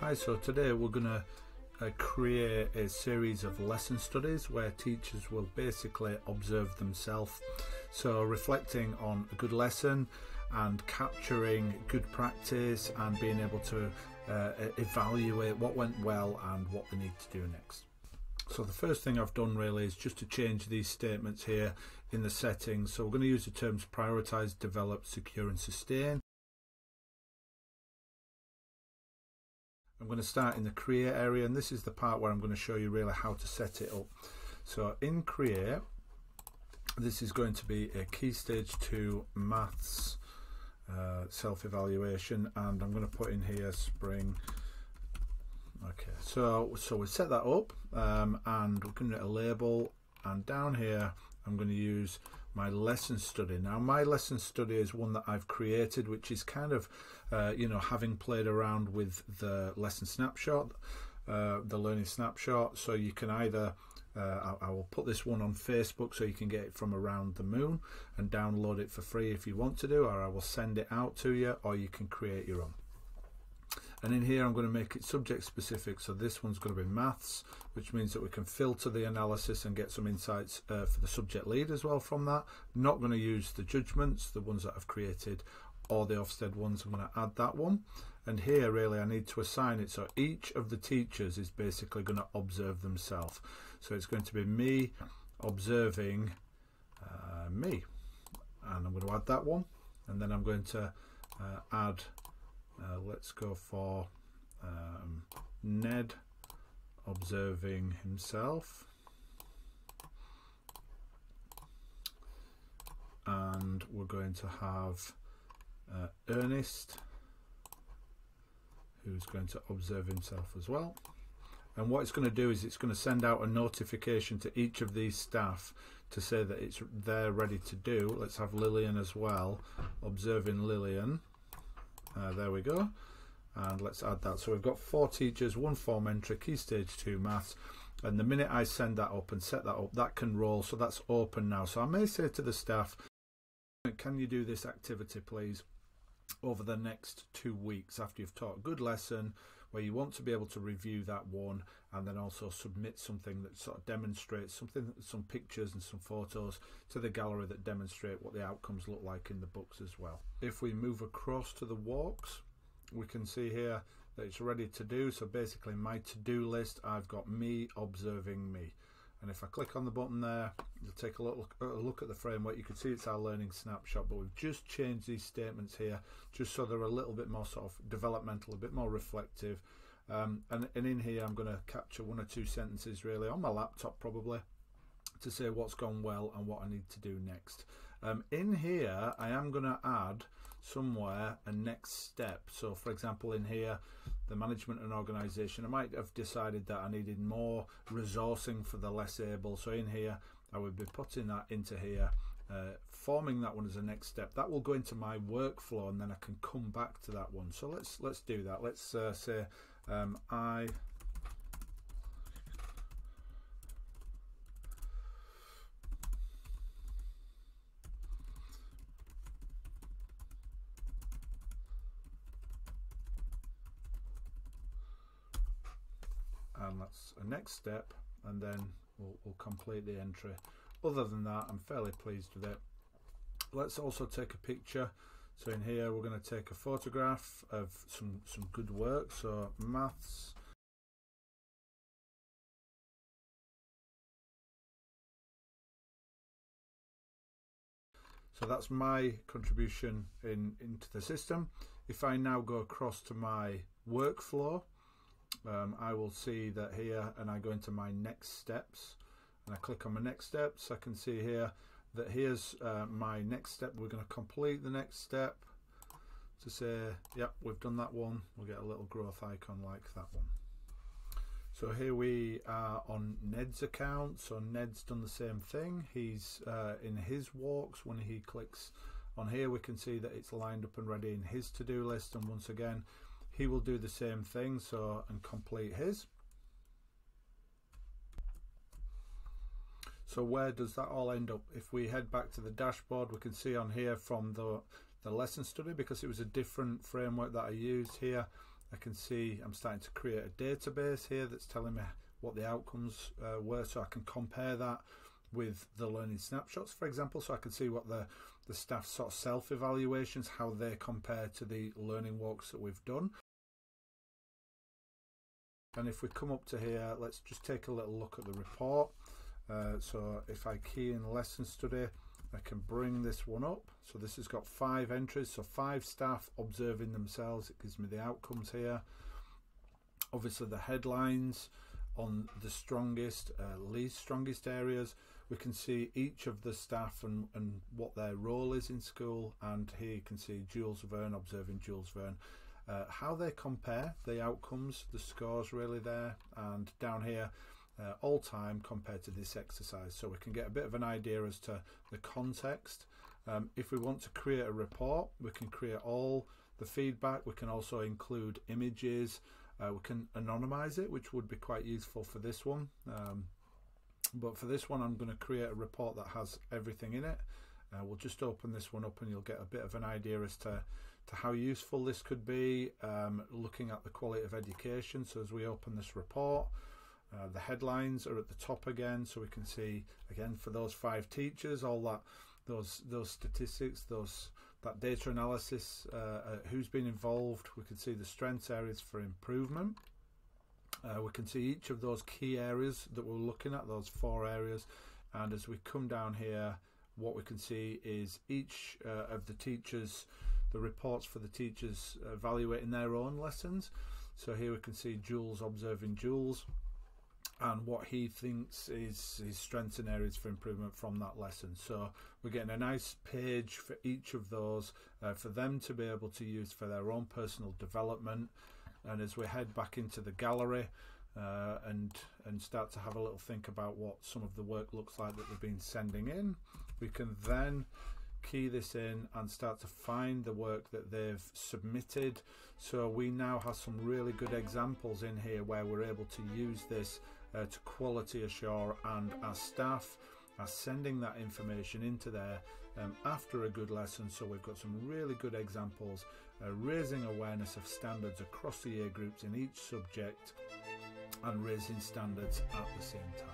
Hi, so today we're going to uh, create a series of lesson studies where teachers will basically observe themselves. So, reflecting on a good lesson and capturing good practice and being able to uh, evaluate what went well and what they need to do next. So the first thing I've done really is just to change these statements here in the settings. So we're going to use the terms prioritize, develop, secure and sustain. Going to start in the create area and this is the part where I'm going to show you really how to set it up. So in create, this is going to be a key stage 2 maths uh, self-evaluation and I'm going to put in here spring okay so so we set that up um, and we're going to a label and down here I'm going to use my lesson study. Now, my lesson study is one that I've created, which is kind of, uh, you know, having played around with the lesson snapshot, uh, the learning snapshot. So you can either, uh, I, I, will put this one on Facebook so you can get it from around the moon and download it for free if you want to do, or I will send it out to you, or you can create your own and in here I'm going to make it subject specific so this one's going to be maths which means that we can filter the analysis and get some insights uh, for the subject lead as well from that. Not going to use the judgments the ones that I've created or the Ofsted ones. I'm going to add that one. And here really I need to assign it so each of the teachers is basically going to observe themselves. So it's going to be me observing uh, me. And I'm going to add that one. And then I'm going to uh, add uh, let's go for um, Ned observing himself. And we're going to have uh, Ernest who's going to observe himself as well. And what it's going to do is it's going to send out a notification to each of these staff to say that it's they're ready to do. Let's have Lillian as well observing Lillian uh, there we go. And let's add that. So we've got four teachers, one form entry, key stage two maths. And the minute I send that up and set that up, that can roll. So that's open now. So I may say to the staff, can you do this activity, please, over the next two weeks after you've taught good lesson where you want to be able to review that one and then also submit something that sort of demonstrates something, some pictures and some photos to the gallery that demonstrate what the outcomes look like in the books as well. If we move across to the walks, we can see here that it's ready to do. So basically my to-do list, I've got me observing me and if I click on the button there you'll take a little a look at the framework. You can see it's our learning snapshot but we've just changed these statements here just so they're a little bit more sort of developmental a bit more reflective. Um, and, and in here I'm going to capture one or two sentences really on my laptop probably to say what's gone well and what I need to do next. Um, in here I am going to add somewhere a next step. So for example in here the management and organisation. I might have decided that I needed more resourcing for the less able. So in here I would be putting that into here uh, forming that one as a next step. That will go into my workflow and then I can come back to that one. So let's let's do that. Let's uh, say um, I that's a next step and then we'll, we'll complete the entry. Other than that I'm fairly pleased with it. Let's also take a picture. So in here we're going to take a photograph of some some good work. So maths. So that's my contribution in into the system. If I now go across to my workflow, um, I will see that here and I go into my next steps. And I click on my next steps. I can see here that here's uh, my next step. We're going to complete the next step to say yep we've done that one. We'll get a little growth icon like that one. So here we are on Ned's account. So Ned's done the same thing. He's uh, in his walks when he clicks on here we can see that it's lined up and ready in his to-do list. And once again he will do the same thing so and complete his. So where does that all end up? If we head back to the dashboard we can see on here from the the lesson study because it was a different framework that I used here I can see I'm starting to create a database here that's telling me what the outcomes uh, were so I can compare that with the learning snapshots for example. So I can see what the the staff sort of self-evaluations how they compare to the learning walks that we've done and if we come up to here let's just take a little look at the report. Uh, so if I key in lesson study I can bring this one up. So this has got five entries. So five staff observing themselves. It gives me the outcomes here. Obviously the headlines on the strongest uh, least strongest areas. We can see each of the staff and, and what their role is in school. And here you can see Jules Verne observing Jules Verne uh, how they compare the outcomes the scores really there and down here uh, all time compared to this exercise. So we can get a bit of an idea as to the context. Um, if we want to create a report we can create all the feedback. We can also include images. Uh, we can anonymize it which would be quite useful for this one. Um, but for this one I'm going to create a report that has everything in it. Uh, we'll just open this one up and you'll get a bit of an idea as to, to how useful this could be um, looking at the quality of education. So as we open this report uh, the headlines are at the top again. So we can see again for those five teachers all that those those statistics those that data analysis uh, uh, who's been involved. We can see the strengths areas for improvement. Uh, we can see each of those key areas that we're looking at those four areas. And as we come down here what we can see is each uh, of the teachers the reports for the teachers evaluating their own lessons so here we can see Jules observing Jules and what he thinks is his strengths and areas for improvement from that lesson. So we're getting a nice page for each of those uh, for them to be able to use for their own personal development. And as we head back into the gallery uh, and and start to have a little think about what some of the work looks like that they've been sending in, we can then key this in and start to find the work that they've submitted. So we now have some really good examples in here where we're able to use this uh, to quality assure and as staff are sending that information into there um, after a good lesson. So we've got some really good examples uh, raising awareness of standards across the year groups in each subject and raising standards at the same time